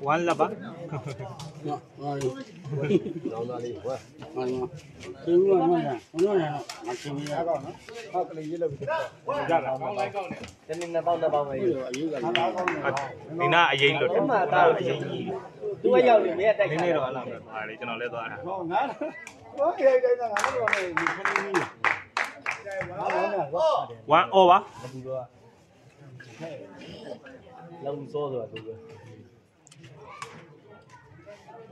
One laba. Dạ, rồi dạ, rồi. Rồi rồi. Đi qua rồi rồi cứ luôn luôn nè luôn nè mà chỉ mi ra con nó. Nó cái gì đâu ra là con lấy con nè cho nên là bao là bao vậy à, thì na ai vậy luôn na ai vậy chú ấy giàu thì biết đây này. rồi làm rồi đi cho nó lên rồi không ngán quá đây đây là ngán rồi này. Mình không đi quá ô quá lông xô rồi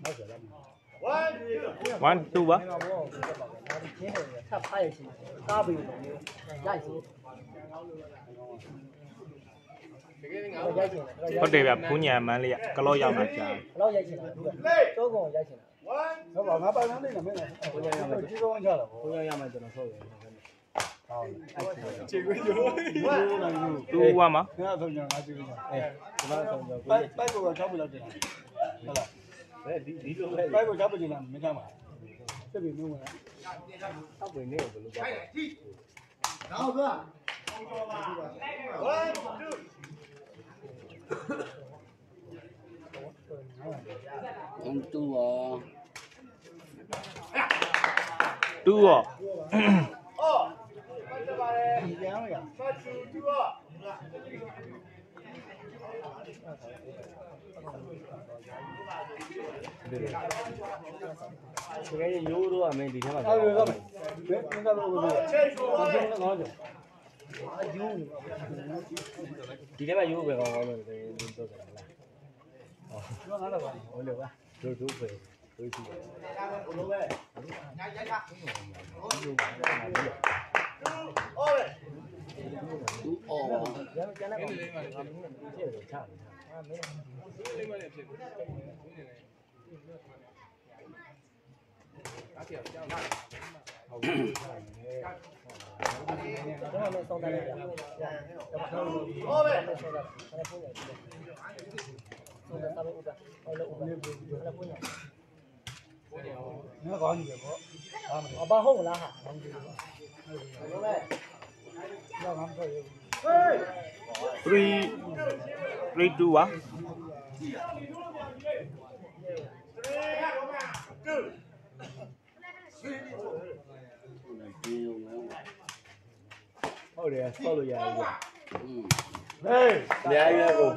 1 2ပါဆက်ဖားရရှိကားပြီးတော့ရိုက်စီဟုတ်တယ်ဗျဘုညာမန်းလေးကကလော့ရောက်မှာကြာကလော့ရိုက်ချင်တာတိုးကုန်ရိုက်ချင်တာဟုတ်ပါငါပိုင်မန်းလေးကမင်းကဘုညာရမှာကြီးဆုံးရတာဘုညာရမှာကျွန်တော်ဆောက်ရချေခွေးရောတူဝါမှာငါဆုံးကြငါချေခွေးအဲကျွန်တော်ဆုံးကြပိုက်ပိုက်ကတော့ချောက်ပြလောက်တယ်ဟုတ်လား အဲဒီဒီလိုပဲပိုက်ကိုချောက်ပြနေတာမင်းကမှာတက်ပြီလုံးဝတောက်ပင်နေဘယ်လိုပါအန်တူပါ2ရောဒီပြန်ရ တကယ်ရိုးတော့အမင်းဒီထဲမှာအဲ့လိုကမင်းမင်းကတော့ဘယ်လိုလဲဆက်ကောင်းကြအယူနေဒီထဲမှာရိုးပဲကောင်းကောင်းလို့ဒီလိုတော့တယ်လားတော့ငါတော့ပါဟုတ်လို့ပါတို့တို့ပဲတို့ရှိတယ်သူအော်ကျန်ကျန်တဲ့ကောင်ရှင်းတယ်ချတယ် တော့လည်းစောင်းတယ်ကြာဟုတ်ပဲဆောင်းတယ်ဆောင်းတယ်ဆောင်းတယ်ဆောင်းတယ်ဆောင်းတယ်ဥပ္ပဟုတ်လို့ဥပ္ပလည်းပုံညာငါကောင်းနေတယ်ဗောအဘဟုတ်လားဟာဟုတ်တယ်တော့ငါမထွက်ရဘူး3 3 2ပါဒီလိုငါဟုတ်တယ်ဆောက်လို့ရတယ်ဗျอืมဟေးအများကြီး three three two á Oh yeah, follow yeah. Mm. Hey, yeah, yeah, go.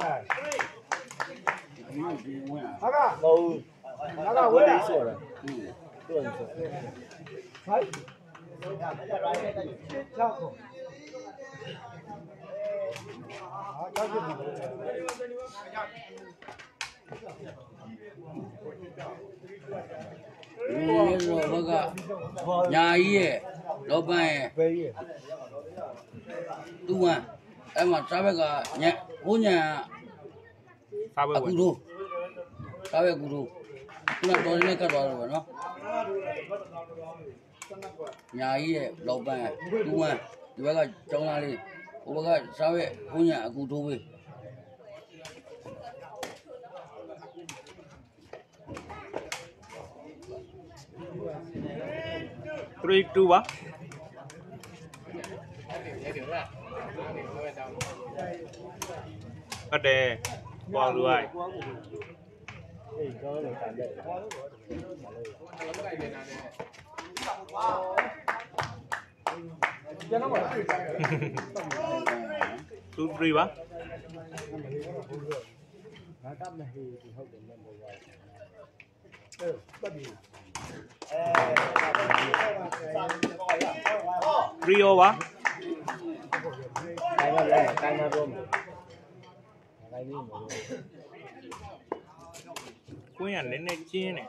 Aga, go. Aga, where is it? Hmm. Go on, sir. Right. က်ကိုအာချောက်ကြည့်ပြီဒီလိုဘကညာကြီးရဲ့လောပန်းရဲ့ဘယ်ကြီးသူဝမ်းအဲ့မှာစားဘက်ကညဟိုးညာစားပွဲအဝကူယ်တို့စားဘက်ကူတို့ခုနတော်နေကတ်သွားတော့ဗောနော်ညာကြီးရဲ့လောပန်းသူဝမ်းဒီဘက်ကကျောင်းသားလေး ဟိုဘက်ကစားဘက်ဟိုးညာအကူတို့ပဲ 3 2ပါဟုတ်တယ်ပေါ်လူအိုက် အေးကောင်းလို့ တန်တယ်2 3ပါငါကမဟေးဒီဟုတ်တယ်လက်ပေါ်ပါ3ရောပါတော့လည်းကိုင်းမတော့မယ်ကိုင်းနေမယ်ကွင်းကနည်းနည်းကျင်းတယ်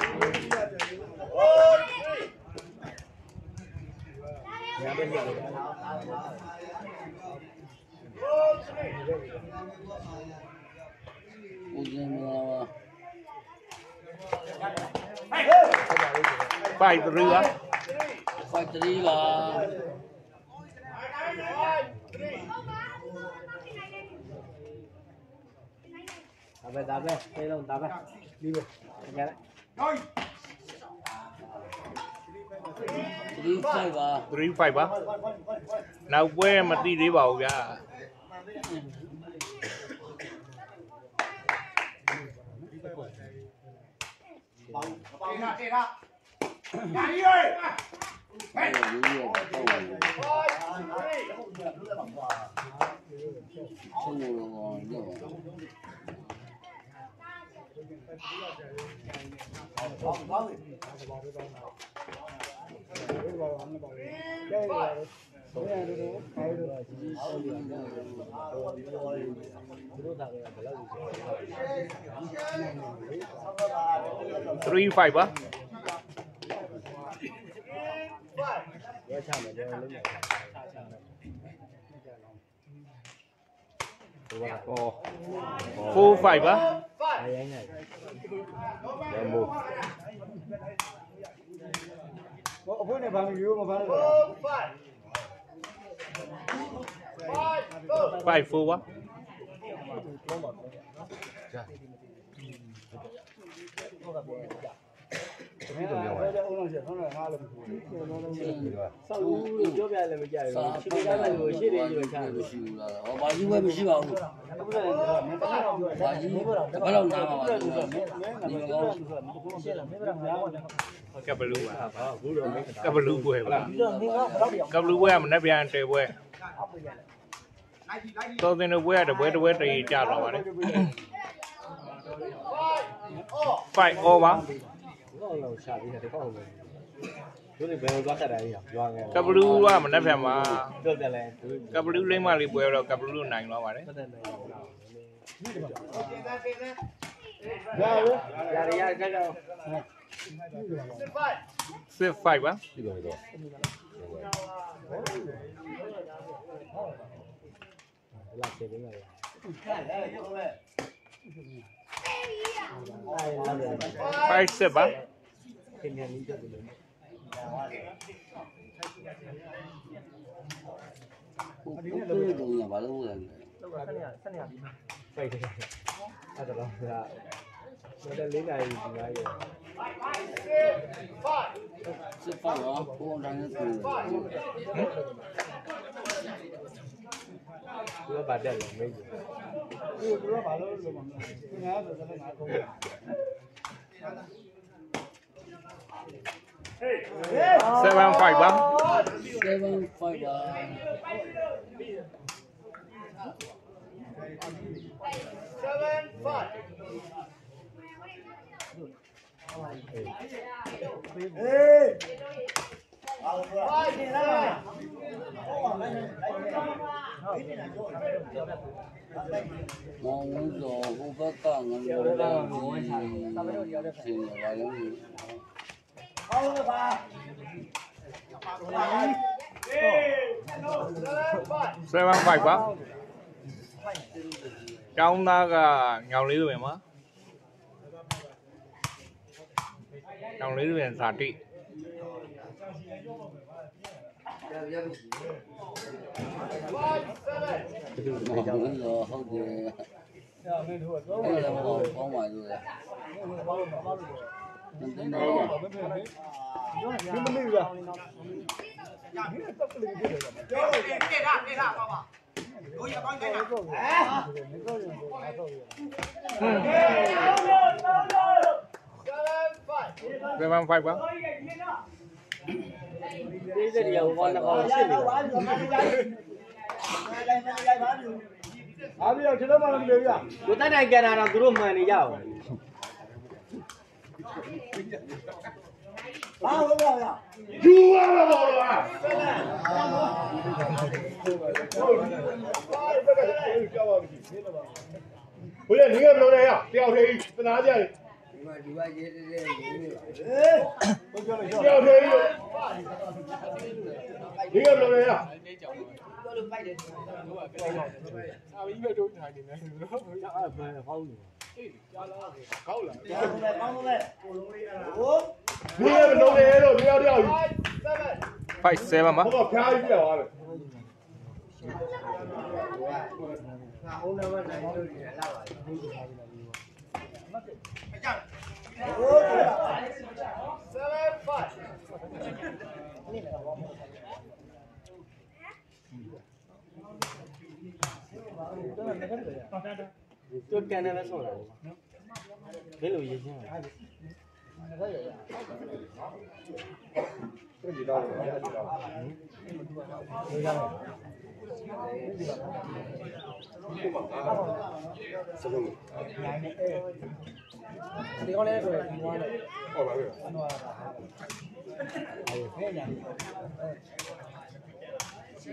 five three á. Five three là đá về đá về đây đâu đá về. Đi về. Cái đấy three five ah. Three five ah. Now where mati ribaw ya? Hãy subscribe cho kênh Ghiền Mì Gõ Để không bỏ lỡ những video hấp dẫn three five á? Four four five á? 我我帮你翻，我帮。我，不会。上边那个家，边那个家，上路右边那个家，上路右边那个家，上路右边那个家，上路右边那个家，上路右边那个家，上路右边那个家，上路右边那个家，上路右边那个家，上路右边那个家，上路右边那个家，上路右边那个家，上路右边那个家，上路右边那个家，上路右边那个家，上路右边那个家，上路右边那个家，上路右边那个家，上， ကတော့ပြောဘာကြီးဘယ်တော့နားပါပါလဲဒီကောင်းရှင်းလာမင်းကတော့များတယ်ကပ်ဘလူးပါဟာအခုတော့မင်းကပ်ဘလူးပွဲပါပြီးတော့မင်းကဘယ်တော့ပြောကပ်ဘလူးပွဲကမနေ့ပြန်တယ်ပွဲသောသင်တို့ပွဲကတပွဲတပွဲတရေကြတော့ပါတယ်5 all ပါတော့လောက်ရှာပြီးတယ်ကောက်လို့တို့လည်းဘယ်လိုသွားခတ်တာကြီးရွာငယ်ကပ်ဘလူးကမနေ့ပြန်မှာတော့တယ်လဲကပ်ဘလူးလိမ့်မလေးပွဲတော့ကပ်ဘလူးနိုင်တော့ပါတယ်ပတ်တယ်နေရရရရရကြတော့ Você phải vai? phải você vai? Hãy subscribe cho kênh Ghiền Mì Gõ Để không bỏ lỡ những video hấp dẫn lấy này này sức phong đó cũng đang từ nó bà đen là mấy gì nó bà nó rồi mà ngã rồi nó ngã không Seven five ba. Seven five ba. Seven five. Ê! Ôi, đi ra. mong rồi cũng phát tặng anh rồi là mỗi xin là vậy lắm không được ba xe mang vạch bác trong ta là nghèo lý rồi mà trong lĩnh vực xã trị. Hãy subscribe cho kênh Ghiền Mì Gõ Để không bỏ lỡ những video hấp dẫn တို့တော့ငိုချာတာဘယ်လိုရောက်တဲ့ဖြစ်နေပါလဲ7 5ပါကျောင်းသားကညောင်လေးတွင်ပါညောင်လေးတွင်ဇာတိမောင်ဝန်တော်ဟုတ်တယ်အဲ့ဒါဘောကောင်းပါလို့လေတန်တန်တော့မမေ့ဘူးလားဘယ်မှ5ပါဒီစက်တွေကဟိုကောင်နှစ်ကောင်ရှ စ်နေတာအားပြတော့ကျွန်တော်မှမလို့ရကိုတက်တိုင်ကန်တာတော့သူတို့မှန်နေကြအောင်ဘာလို့လဲရယူရမှာပေါ့လားဘုရားနေရမလို့လေရတယောက်တည်းသနာကြတယ်ဒီမှာရေးတဲ့တဲ့တယောက်တည်းနေရမလို့လေရအဲ့ဘယ်ဟောင်းနေနေရမလို့လေတော့တယောက်တယောက်5 7မှာဟောဖျားကြီးပြောသွားတယ်သူကန်တယ်ပဲ 没，就干那个算了，妈。真意。 ဒီတော့ဒီတော့ဒီကောင်လေးဆိုရင်ဒီကောင်လေးဟောပါပဲဒ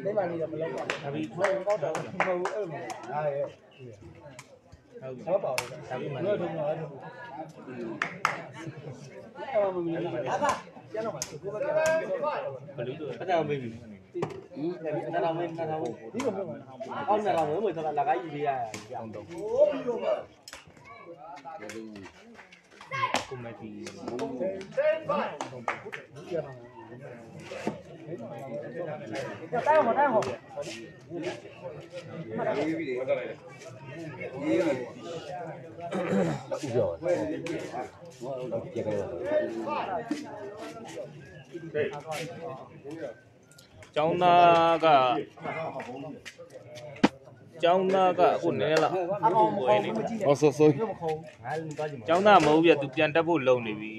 ီမှာနေတော့မလောက်ပါဘူးဒါပြီးမဟုတ်တော့မဟုတ်အဲ့လိုဟာရဲ့ဟုတ်ပါဘူးဒါပြီးမှလည်းတော့တော့အဲ့မမီးဟာပါကျန်တော့မှာကိုမကဘလူးတို့အဲ့ဒါမေး Thớp rồi. Nó đúng rồi. Apa? Jangan lupa. Bắt đầu mình. Bắt đầu thật là cái gì à? Không đúng. Cùng này thì... Không đúng. င်းအောင်တိုင်းအောင်ကျောင်းသားကကျောင်းသားကအခုနည်းလားအကောင်မခေါ်ဘူးမကြည့်နဲ့ဟောဆိုဆိုမခေါ်ငါလည်းသွားကြည့်မှာကျောင်းသားမဟုတ်ပြသူပြန်တက်ဖို့လုံနေပြီ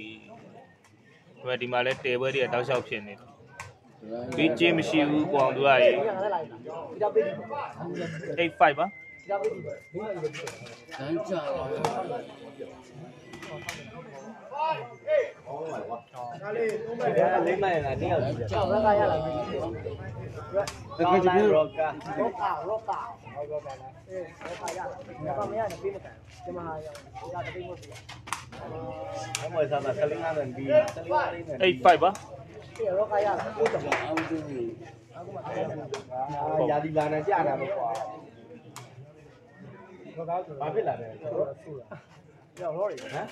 ဒီမှာဒီမှာလဲတေပွဲတွေကတောက်လျှောက်ဖြစ်နေတယ်ဒီကျင်းမရှိဘူးကွန်သူကရေဘူးငါလည်းလိုက်တာဒီတော့ပေးဒီ85ပါတော့ပေးဒီမိမကြီးလေးမိုင် Clip này là đi ở Con này roca. Roca, roca. Eh, roca ya. Roca mía, no vimos. ¿Qué más? Ya te vimos. Vamos a la salina del vi. Eight five, ¿va? Sí, roca ya. Puta, ya di lana ya na. Roca. Va a ver la. Ya, Lori, ¿eh?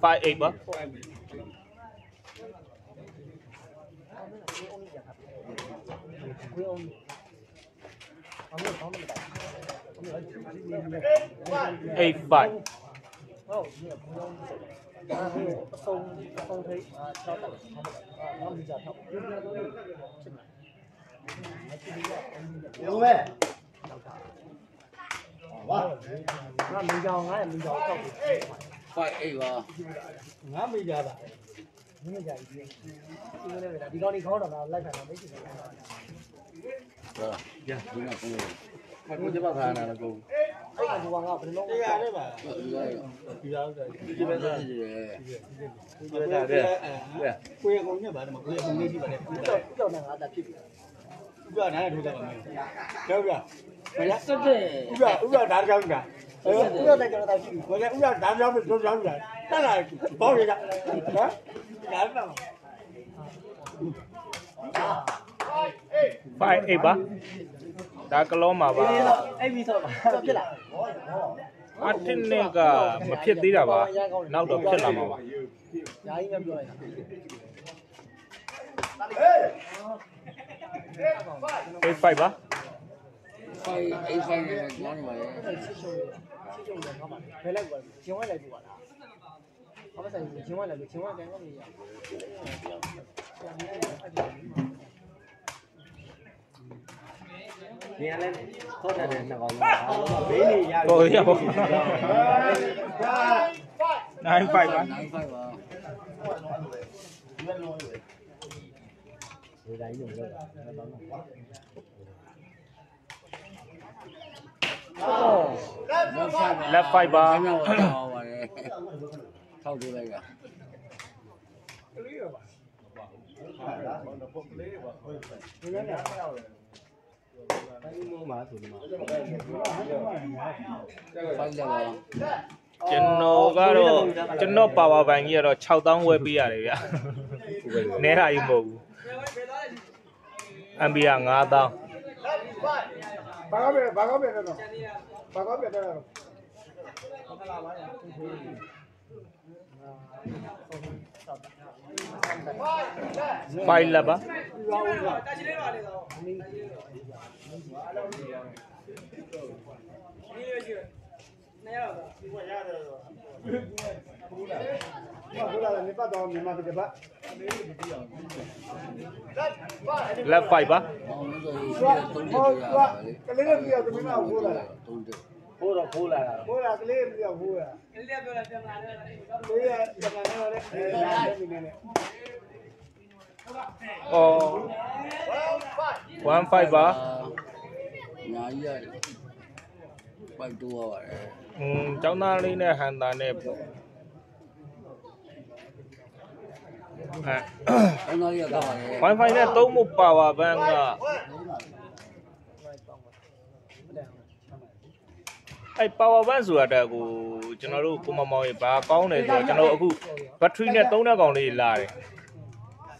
Five eight ba. Eight five. Không không ပါအေးရောကာရလာကိုတော့အောင်သူအခုမှတရားဘူးအာယာဒီလာနဲ့ကြာတာပေါ့ကွာရောကာဆိုဘာဖြစ်လာလဲဆူလာရောရောရီဟမ်ပေါ့ကြောပေါ့လာဒီတော့ဘာဖြစ်လဲပေါ့ဆိုရင်မမီတော့58ပါခွေးအောင်အမေကောင်းတယ်အမေ85ဟုတ်ဒီခွေးအောင်အာဟိုအဆုံးအဆုံးထိအာတော့တော့အာနောက်မိကြတော့ရုံးပဲဝါငါမိကြောင်ငါ့မိကြောင်တော့ပြီငါမေးကြတာမင်းမကြကြီးဒီလိုလေဒီကောင်ဒီခေါင်းတော့လိုက်ခံတော့မိတ်ဆွေကရဒီကကိုမကိုကြပါခါနာတော့ကိုအဲ့ဒါကငါဘယ်လိုလုပ်တရားလေးပါဒီရောက်တယ်ဒီပဲစားဒီပဲစားတယ်ကိုရကုန်ညက်ပါတယ်မကိုရကုန်နေရှိပါတယ်တော့ကြောက်နေငါတက်ဖြစ်ပြီဥပနားထိုးကြပါမယ်ကြောက်ပြ မရစတဲ့ဥပဥပဓာတ်ကြောင်းတာအဲ့တော့တက်ကြောက်တက်ဖြစ်ပြီဘယ်လဲဥပဓာတ်ကြောင်းပြီးထိုးကြောင်းတာတက်လာဘောက်ရကြဟမ်ဒါတော့58ပါဒါကလောမှာပါအဲ့ဒီတော့ကြောက်ဖြစ်လာအတင်းနဲ့ကမဖြစ်သေးတာပါနောက်တော့ဖြစ်လာမှာပါညာကြီးမပြောရင်85ပါအဲ့ချစ်ချုံချစ်ချုံတော့ငါပါ five eight five nine nine mà mấy lần rồi chín mươi lần rồi à không phải là chín mươi lần rồi chín mươi lần có gì Nghe lên, thôi là để nó còn bế đi ra. Rồi hiểu. Nine five mà. Nine five mà. Nguyên luôn rồi. Đấy dùng rồi. ပါနိုင်ဖိုက်ပါဒီတိုင်းလုံးလောက်တာ left 5ပါဘာမှမဟုတ်ပါနဲ့ထောက်ပြလိုက်တာဖိုက်လာပါကျွန်တော်ကတော့ကျွန်တော်ပါဝါဘန်ကြီးကတော့6000ဝယ်ပေးရတယ်ဗျနဲတာကြီးမဟုတ်ဘူးအမ်ဘီယာ9000 ဘာကောင်းပဲဘာကောင်းပဲတော့ဘာကောင်းပဲတော့ဖိုင်လက်ပါဘု ရားလည်းနေပတ်တော့မြန်မာပြည်ပတ်လက်5ပါဘောင်းလို့ဆိုဟောရင်ဟောသုံးတယ်ပြရပါလေကလေးလေးပြောသမီးမဟိုးလာသုံးတယ်ဟိုတော့ခိုးလာတာဟိုးလာကလေးပြောဟိုးလာကလေးပြောလာပြန်လာတယ်လေးရပြန်လာတယ်အဲလာတယ်နေနေအော်15ပါညာကြီးရတယ်ပိုက်တိုးရပါတယ်อืมကျောင်းသားလေးနဲ့ဟန်တာနဲ့ပေါ့ အဲအင်းတော်ရတော့ပါတယ် Wi-Fi နဲ့သုံးဖို့ power bank ကအဲ့ power bank ဆိုတာတက်ကိုကျွန်တော်တို့ကိုမမောင်ရေဘာကောင်းတယ်ဆိုတော့ကျွန်တော်တို့အခု battery နဲ့သုံးတဲ့ကောင်လေးလာတယ်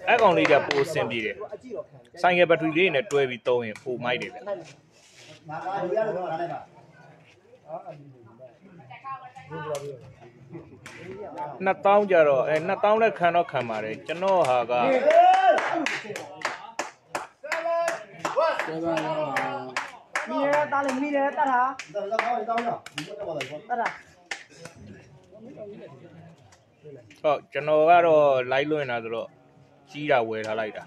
အဲ့ကောင်လေးကပိုအဆင်ပြေတယ်အကြည့်တော့ခံတယ်ဆိုင်ကယ် battery လေးနဲ့တွဲပြီးသုံးရင်ပိုမိုက်တယ်ဗျမာကာလူရတယ်တော့လည်းပါ 2000ကျတော့အဲ2000နဲ့ခံတော့ခံပါတယ်ကျွန်တော်ဟာကစေဗန်လာမိရဲတားလေမိရဲတတ်တာတော့တော့ကောင်းတောင်းတော့ဒီတော့ပါတော့တတ်တာဟုတ်ကျွန်တော်ကတော့ live လွှင့်တာဆိုတော့ကြီးတာဝယ်ထားလိုက်တာ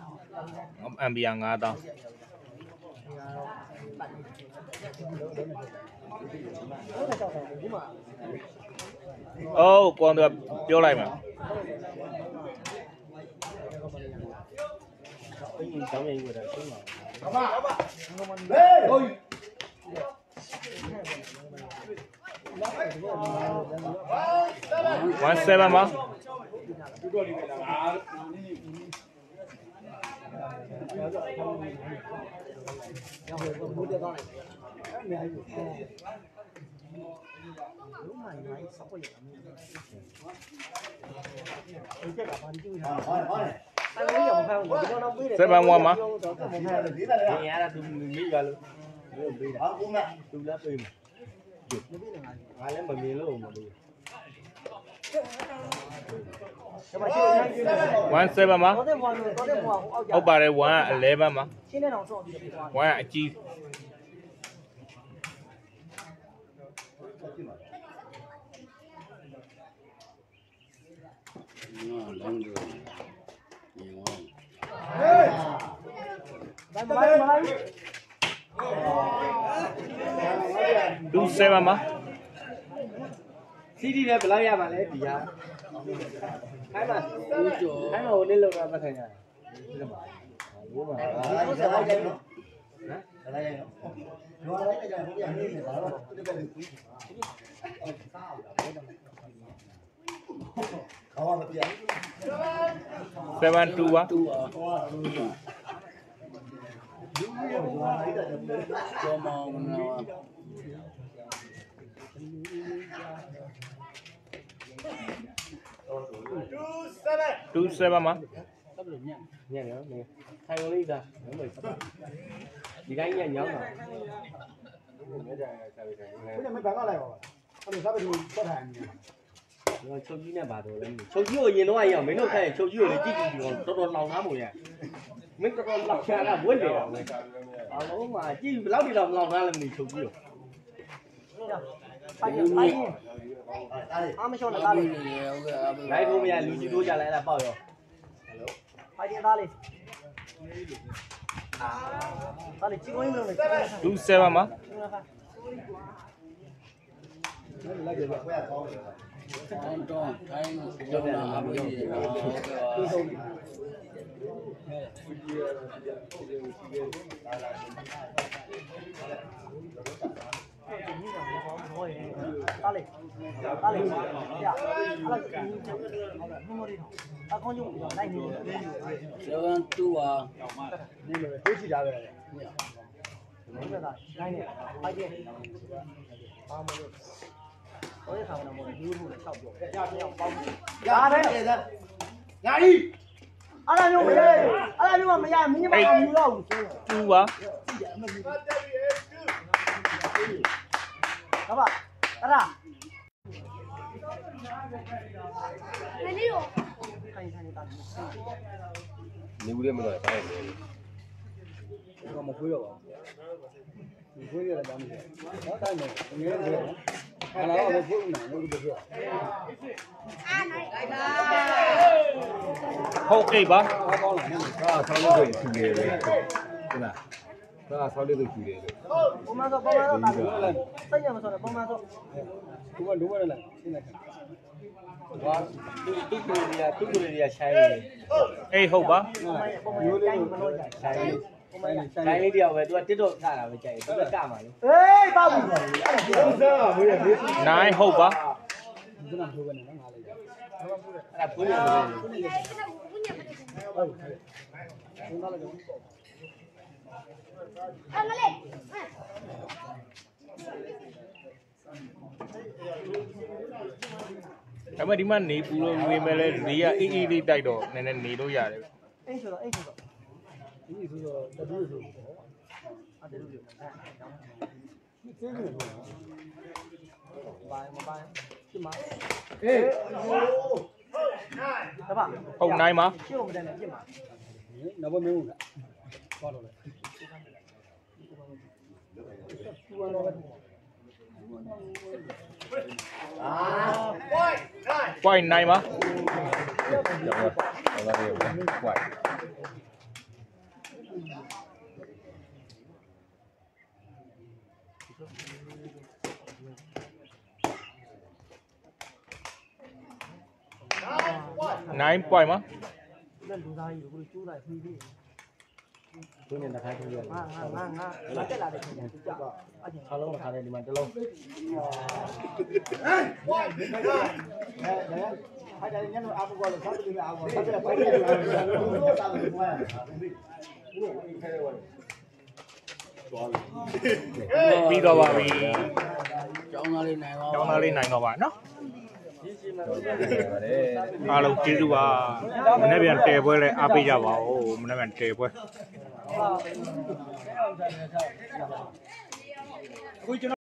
အမ်ဘီယာ9000ဟုတ် Ô, oh, còn được vô này mà. Cảm ơn người đã xuống rồi. Cảm Hãy subscribe cho kênh Ghiền Mì Gõ Để không bỏ lỡ những video hấp dẫn ကြီးဘူးမိုင်းမိုင်းဆောက်ရအောင်ဒီကကဘာကြည့်ရအောင်ဟောဟောအဲ့လိုရမဖမ်းဘူးဒီတော့ပေးတယ်7 1မှာတော့မဖမ်းဘူးလေးတယ်လေနေရတာသူမိပါလို့ဘယ်ပေးတာဟာဘုမသူလည်းပေးမှာမပေးနဲ့ငါငါလည်းမမြင်လို့မပေးဒီမှာရှင်းရမ်းကြည့်တယ်17ပါတော့တဲ့ဘွားတော့တဲ့ဘွားဟိုအောက်ကြဟုတ်ပါတယ်1က11ပါရှင်းနေ အောင်ဆော့ပြီးတော့ပြော1ကအကြီးနော်လမ်းတို့ညောဘာဘာဘာ27ပါစီးတီလည်းဘယ်လောက်ရပါလဲဒီဟာခိုင်းမှာဦးကျော်ခိုင်းမှာဟိုနေ့လောက်တာမခံရဘူးဒီမှာဘိုးမှာဟာဆက်လိုက်တယ်နော်ဟမ်ဆက်လိုက်တယ်နော်လောလိုက်တယ်ဘုရားနေနေပါတော့ဒီကလေးခေါင်းမပြတ်72ပါတူပါကျော်မောင်နော်27ပါညံ့ရောနေထိုင်လေးသားမလို့ seven two one two seven mà nhà nhớ nè thay con đi ra đi gánh nhẹ nhớ mà cái này mấy bạn có lại không? Không được sao bị sát hàng nhỉ? ငါချုပ်ကြီးနဲ့ပါတော့လဲချုပ်ကြီးကိုရင်တော့ရအောင်မင်းတို့ခိုင်းချုပ်ကြီးကိုလေကြည့်ကြည့်ပြီးတော့တော်တော်လောင်သားမို့ရမင်းတော်တော်လောင်ချာတာဘွက်လေတော့လေအလုံးမှာကြည့်ဘယ်လောက်ဒီလောက်လောင်သားလဲမသိချုပ်ကြီးကိုဖိုက်ရင်ဖိုက်ရင်အားလေအားမလျှော့နဲ့သားလေးလိုက်ဖို့မရလူကြီးတို့ကြလိုက်အဲ့ဒါပေါက်ရောဖိုက်ရင်သားလေးသားလေးချီကိုင်းမလို့လေချီကိုင်းလူ7မှာ Seven two ah. Ni mana? Kau sih jaga ni. Ni. Mana dah? Ni ni. Aje. Amal. တော့သားလေးသားလေးရအဲ့ဒါကင်းချင်ဘုံမရီတော့အကောင်းကျုံလိုက်နေတယ် seven two ပါဒီလိုပဲသိရှိတာပဲဒီမဲ့သားနိုင်နေဖိုက်ရင်ဘာမလို့တော့ရဆောင်တော့မလို့ယူလို့လည်း၆ပြောကြပြအောင်ပေါင်းရာပဲလေသာညာရီအဲ့ဒါမျိုးမရအဲ့ဒါမျိုးမရမင်းမအောင်ဘူးတော့ဘူးဆိုတော့2ပါဒါပါအဲ့ဒါမလေးရောခိုင်ခိုင်နေတာနေဘူးလည်းမတော့တိုင်းနေတော့မခွေးတော့ပါဘူးခွေးရတာတောင်းတယ်ဟောတိုင်းမယ်ငယ်တယ်ဟာလာတော့ခွေးဦးနာလို့ပြောအားနိုင်လိုက်ပါဟုတ်8ပါဟော Vui là đam mê. Đó ta này, nghe được. À nó là vui này, nó được rồi. À nó. Hậu kỳ ba. À sao nó được chủ đề rồi. Thế nào? 자, 사례도 줄이에요. 보면서 보면서 나는 선생님한테 보면서 누가 누구를 나 와, 뚜뚜리야, 뚜뚜리야 샤이. 에이, 호바. 요리 샤이. တိုင်းမလို့ကြိုက်ရှိုင်းနေပုံမှန်ဆိုင်ရှိုင်းလေးတယောက်ပဲသူကတစ်တော့ခတာပဲကြိုက်တယ်သူကကမှာလေဟေးပေါ့ဘူးအဲ့ဒါပြောဟုတ်သားမေးတယ်မေးတယ်9ဟုတ်ပါဒီကနေ့ပြောနေနော်ငါလေးအဲ့ဒါဖွင့်ရတယ်ဦးညမလေးဟုတ်ကဲ့ဘုန်းသားလည်းအမလေးဒါပေမဲ့ဒီမှာနေပူလို့ဝင်မဲ့လဲဒီကအေးအေးလေးတိုက်တော့နည်းနည်းနေလို့ရတယ်အိတ်ဆိုတော့အိတ်ဆိုတော့ 你意思是，那都是。啊，这都是。你这个。bán mà bán. Chứ mà. Ê. Đó bà. Không này Quay này mà. Quay. 나인 빠이마? 난 누나이 누구를 쭈라 힘이. Tôi là khai thông đường. Nó cái là để thông đường. Sao lâu mà khai này thì mà cho lâu. Đấy, đấy. Hai đây nhắn nó đi áo qua. Sao tôi là. င်းခါလုံးတစ်ခါတည်းဒီမှာတစ်လုံးအဲဟာဒါညနေအားကောလို့စားတယ်အားကောစားတယ်ပိုက်တယ်အားကောစားတယ်ဘာလဲပြီးတော့ပါပြီကျောင်းသားလေးနိုင်ပါကျောင်းသားလေးနိုင်တော့ပါနော်ပါတယ်အားလုံးကျေးဇူးပါမနေ့ပြန်တဲပွဲလဲအားပေးကြပါဦးမနေ့ပြန်တဲပွဲဟာ